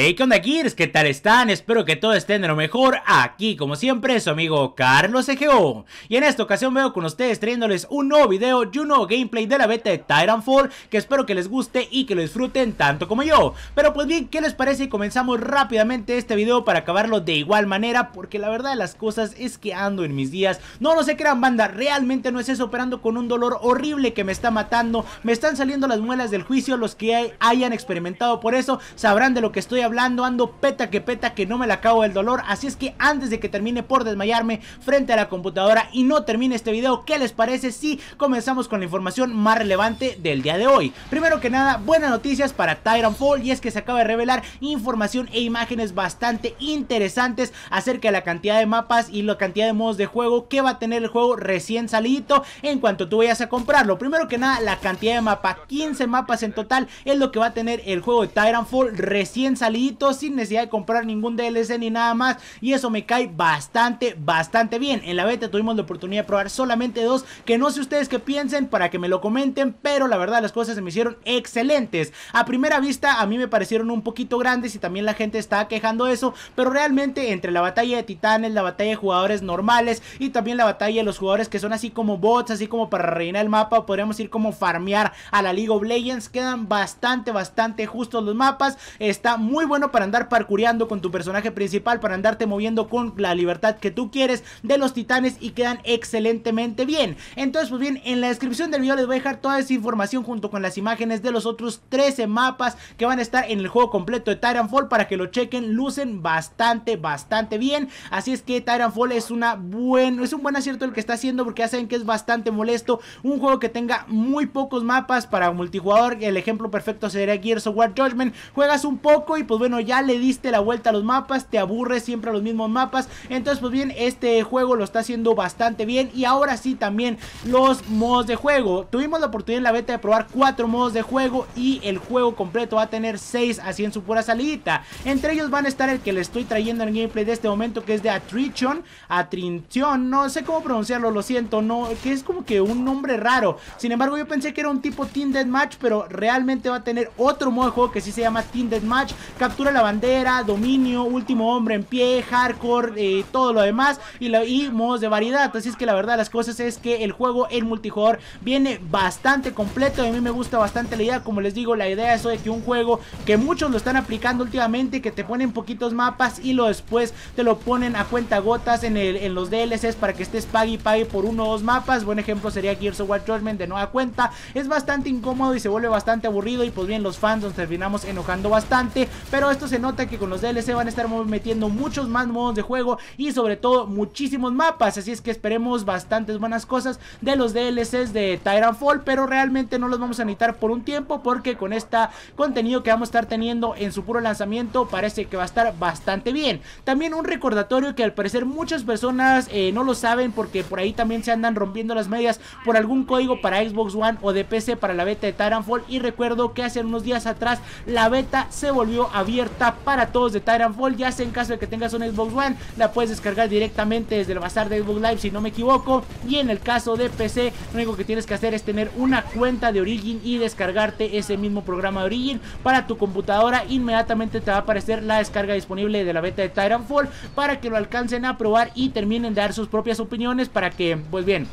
Hey, ¿qué onda Gears? ¿Qué tal están? Espero que todo estén de lo mejor. Aquí, como siempre, su amigo Carlos EGO. Y en esta ocasión veo con ustedes trayéndoles un nuevo video y un nuevo gameplay de la beta de Titanfall que espero que les guste y que lo disfruten tanto como yo. Pero pues bien, ¿qué les parece si comenzamos rápidamente este video para acabarlo de igual manera? Porque la verdad de las cosas es que ando en mis días. No, no se crean banda, realmente no es eso, operando con un dolor horrible que me está matando. Me están saliendo las muelas del juicio, los que hayan experimentado por eso sabrán de lo que estoy hablando, ando peta que peta que no me la acabo del dolor, así es que antes de que termine por desmayarme frente a la computadora y no termine este video, ¿qué les parece si comenzamos con la información más relevante del día de hoy? Primero que nada, buenas noticias para Titanfall y es que se acaba de revelar información e imágenes bastante interesantes acerca de la cantidad de mapas y la cantidad de modos de juego que va a tener el juego recién salido en cuanto tú vayas a comprarlo. Primero que nada, la cantidad de mapas, 15 mapas en total es lo que va a tener el juego de Titanfall recién salido sin necesidad de comprar ningún DLC ni nada más y eso me cae bastante, bastante bien. En la beta tuvimos la oportunidad de probar solamente dos que no sé ustedes qué piensen para que me lo comenten, pero la verdad las cosas se me hicieron excelentes. A primera vista a mí me parecieron un poquito grandes y también la gente estaba quejando eso, pero realmente entre la batalla de titanes, la batalla de jugadores normales y también la batalla de los jugadores que son así como bots, así como para rellenar el mapa, podríamos ir como farmear a la League of Legends, quedan bastante, bastante justos los mapas, está muy muy bueno para andar parkureando con tu personaje principal, para andarte moviendo con la libertad que tú quieres de los titanes y quedan excelentemente bien. Entonces, pues bien, en la descripción del video les voy a dejar toda esa información junto con las imágenes de los otros 13 mapas que van a estar en el juego completo de Titanfall para que lo chequen, lucen bastante, bastante bien. Así es que Titanfall es una buen, es un buen acierto el que está haciendo porque ya saben que es bastante molesto. Un juego que tenga muy pocos mapas para multijugador. El ejemplo perfecto sería Gears of War Judgment. Juegas un poco y pues bueno, ya le diste la vuelta a los mapas, te aburres siempre a los mismos mapas. Entonces, pues bien, este juego lo está haciendo bastante bien. Y ahora sí también los modos de juego. Tuvimos la oportunidad en la beta de probar cuatro modos de juego y el juego completo va a tener seis así en su pura salidita. Entre ellos van a estar el que le estoy trayendo en el gameplay de este momento, que es de Attrition. Attrition, no sé cómo pronunciarlo, lo siento, no, que es como que un nombre raro. Sin embargo, yo pensé que era un tipo Team Deathmatch, pero realmente va a tener otro modo de juego que sí se llama Team Deathmatch captura la bandera, dominio, último hombre en pie, hardcore, eh, todo lo demás y, y modos de variedad. Así es que la verdad las cosas es que el juego en multijugador viene bastante completo. A mí me gusta bastante la idea, como les digo, la idea es que un juego que muchos lo están aplicando últimamente, que te ponen poquitos mapas y lo después te lo ponen a cuenta gotas en, el, en los DLCs para que estés pague y pague por uno o dos mapas. Buen ejemplo sería Gears of War Judgment de nueva cuenta. Es bastante incómodo y se vuelve bastante aburrido y pues bien los fans nos terminamos enojando bastante. Pero esto se nota que con los DLC van a estar metiendo muchos más modos de juego y sobre todo muchísimos mapas. Así es que esperemos bastantes buenas cosas de los DLCs de Titanfall. Pero realmente no los vamos a necesitar por un tiempo porque con este contenido que vamos a estar teniendo en su puro lanzamiento parece que va a estar bastante bien. También un recordatorio que al parecer muchas personas eh, no lo saben porque por ahí también se andan rompiendo las medias por algún código para Xbox One o de PC para la beta de Titanfall. Y recuerdo que hace unos días atrás la beta se volvió abierta para todos de Titanfall. Ya sea en caso de que tengas un Xbox One, la puedes descargar directamente desde el bazar de Xbox Live si no me equivoco. Y en el caso de PC, lo único que tienes que hacer es tener una cuenta de Origin y descargarte ese mismo programa de Origin para tu computadora. Inmediatamente te va a aparecer la descarga disponible de la beta de Titanfall para que lo alcancen a probar y terminen de dar sus propias opiniones para que, pues bien,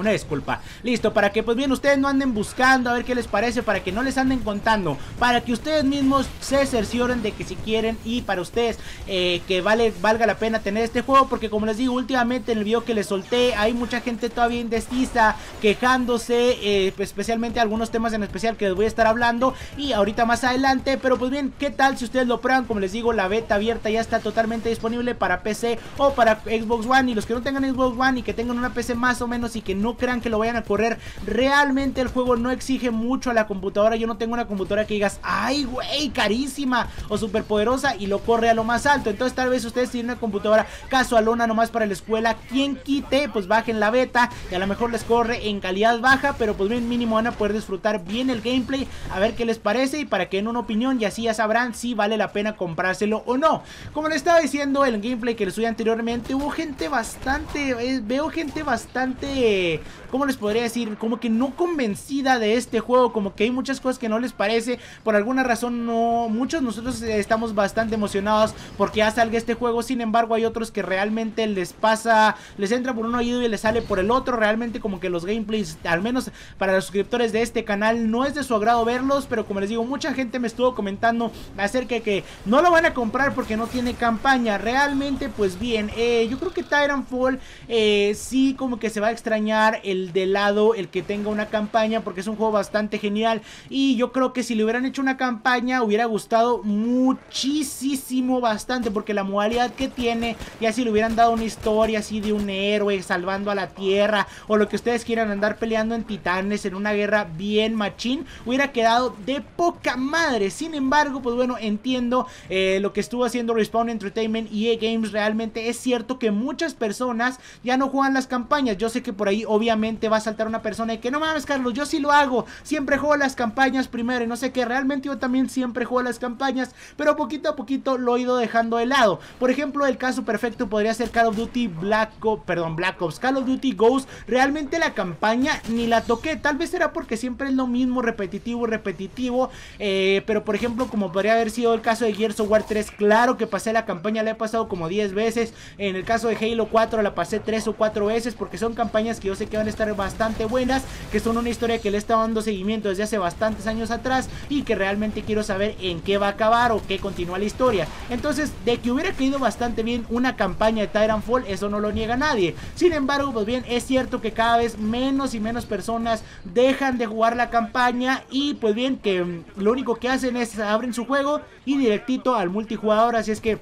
una disculpa. Listo, para que pues bien ustedes no anden buscando a ver qué les parece, para que no les anden contando, para que ustedes mismos se cercioren de que si quieren y para ustedes eh, que vale, valga la pena tener este juego, porque como les digo, últimamente en el video que les solté hay mucha gente todavía indecisa, quejándose, eh, pues, especialmente algunos temas en especial que les voy a estar hablando y ahorita más adelante, pero pues bien, ¿qué tal si ustedes lo prueban? Como les digo, la beta abierta ya está totalmente disponible para PC o para Xbox One y los que no tengan Xbox One y que tengan una PC más o menos y que no crean que lo vayan a correr. Realmente el juego no exige mucho a la computadora. Yo no tengo una computadora que digas, ay, güey, carísima o súper poderosa y lo corre a lo más alto. Entonces tal vez ustedes tienen una computadora casualona nomás para la escuela. Quien quite, pues bajen la beta y a lo mejor les corre en calidad baja, pero pues bien mínimo van a poder disfrutar bien el gameplay, a ver qué les parece y para que den una opinión y así ya sabrán si vale la pena comprárselo o no. Como les estaba diciendo, el gameplay que les subí anteriormente, hubo gente bastante, eh, veo gente bastante ¿cómo les podría decir? Como que no convencida de este juego, como que hay muchas cosas que no les parece, por alguna razón no, muchos nosotros estamos bastante emocionados porque ya salga este juego, sin embargo hay otros que realmente les pasa, les entra por un oído y les sale por el otro, realmente como que los gameplays, al menos para los suscriptores de este canal, no es de su agrado verlos, pero como les digo, mucha gente me estuvo comentando acerca de que no lo van a comprar porque no tiene campaña, realmente pues bien, eh, yo creo que Titanfall eh, sí como que se va a extrañar el de lado, el que tenga una campaña, porque es un juego bastante genial, y yo creo que si le hubieran hecho una campaña hubiera gustado muchísimo bastante, porque la modalidad que tiene, ya si le hubieran dado una historia así de un héroe salvando a la tierra, o lo que ustedes quieran andar peleando en titanes, en una guerra bien machín, hubiera quedado de poca madre, sin embargo, pues bueno, entiendo eh, lo que estuvo haciendo Respawn Entertainment y EA Games, realmente es cierto que muchas personas ya no juegan las campañas, yo sé que por ahí obviamente va a saltar una persona y que no mames Carlos, yo sí lo hago, siempre juego las campañas primero y no sé qué, realmente yo también siempre juego las campañas, pero poquito a poquito lo he ido dejando de lado, por ejemplo el caso perfecto podría ser Call of Duty Black Ops, perdón Black Ops, Call of Duty Ghost, realmente la campaña ni la toqué, tal vez era porque siempre es lo mismo, repetitivo, repetitivo, eh, pero por ejemplo como podría haber sido el caso de Gears of War 3, claro que pasé la campaña, la he pasado como 10 veces, en el caso de Halo 4 la pasé 3 o 4 veces porque son campañas que yo que van a estar bastante buenas, que son una historia que le estado dando seguimiento desde hace bastantes años atrás y que realmente quiero saber en qué va a acabar o qué continúa la historia. Entonces, de que hubiera caído bastante bien una campaña de Titanfall, eso no lo niega nadie. Sin embargo, pues bien, es cierto que cada vez menos y menos personas dejan de jugar la campaña y pues bien que lo único que hacen es abren su juego y directito al multijugador, así es que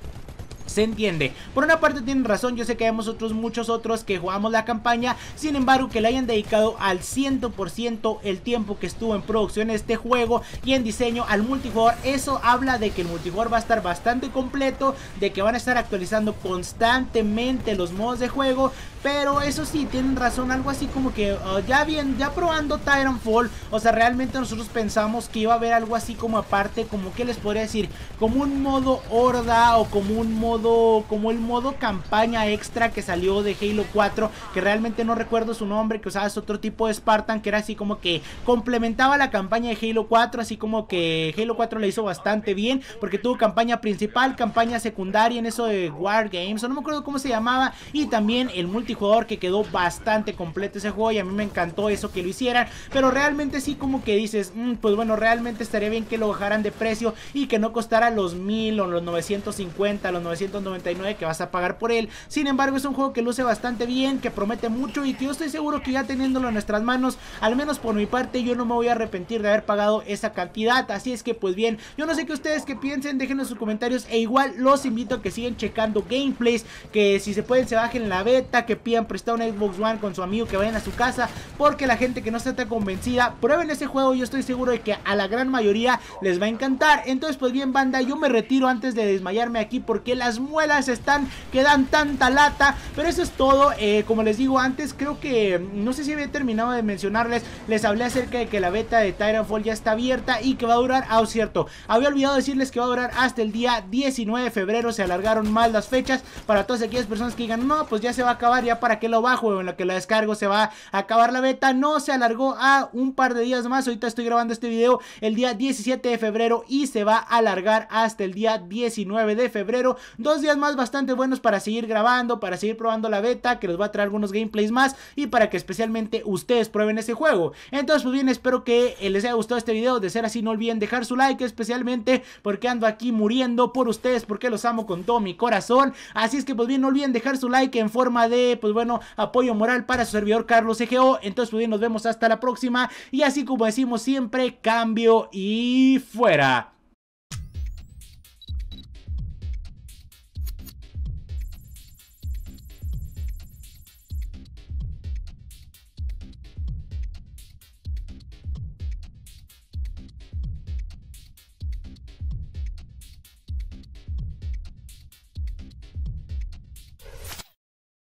se entiende. Por una parte tienen razón, yo sé que hay otros, muchos otros que jugamos la campaña, sin embargo que le hayan dedicado al 100% el tiempo que estuvo en producción este juego y en diseño al multijugador, eso habla de que el multijugador va a estar bastante completo, de que van a estar actualizando constantemente los modos de juego, pero eso sí, tienen razón, algo así como que uh, ya bien, ya probando Titanfall, o sea, realmente nosotros pensamos que iba a haber algo así como aparte, como que les podría decir, como un modo horda o como un modo como el modo campaña extra que salió de Halo 4, que realmente no recuerdo su nombre, que usaba otro tipo de Spartan, que era así como que complementaba la campaña de Halo 4, así como que Halo 4 le hizo bastante bien, porque tuvo campaña principal, campaña secundaria en eso de War Games, o no me acuerdo cómo se llamaba, y también el multijugador que quedó bastante completo ese juego, y a mí me encantó eso que lo hicieran, pero realmente sí como que dices, mm, pues bueno, realmente estaría bien que lo bajaran de precio y que no costara los 1000 o los 950, los 900 199 que vas a pagar por él. Sin embargo, es un juego que luce bastante bien, que promete mucho y que yo estoy seguro que ya teniéndolo en nuestras manos, al menos por mi parte, yo no me voy a arrepentir de haber pagado esa cantidad. Así es que, pues bien, yo no sé qué ustedes que piensen, déjenlo en sus comentarios e igual los invito a que sigan checando gameplays, que si se pueden se bajen la beta, que pidan prestado un Xbox One con su amigo, que vayan a su casa, porque la gente que no está tan convencida, prueben ese juego, yo estoy seguro de que a la gran mayoría les va a encantar. Entonces, pues bien, banda, yo me retiro antes de desmayarme aquí porque las muelas están que dan tanta lata. Pero eso es todo. Eh, como les digo antes, creo que no sé si había terminado de mencionarles. Les hablé acerca de que la beta de Titanfall ya está abierta y que va a durar. Ah, cierto. Había olvidado decirles que va a durar hasta el día 19 de febrero. Se alargaron mal las fechas para todas aquellas personas que digan, no, pues ya se va a acabar. Ya para que lo bajo en lo que lo descargo se va a acabar la beta. No, se alargó a un par de días más. Ahorita estoy grabando este video el día 17 de febrero y se va a alargar hasta el día 19 de febrero dos días más bastante buenos para seguir grabando, para seguir probando la beta, que les va a traer algunos gameplays más y para que especialmente ustedes prueben ese juego. Entonces, pues bien, espero que les haya gustado este video. De ser así, no olviden dejar su like, especialmente porque ando aquí muriendo por ustedes, porque los amo con todo mi corazón. Así es que, pues bien, no olviden dejar su like en forma de, pues bueno, apoyo moral para su servidor Carlos EGO. Entonces, pues bien, nos vemos hasta la próxima. Y así como decimos siempre, cambio y fuera.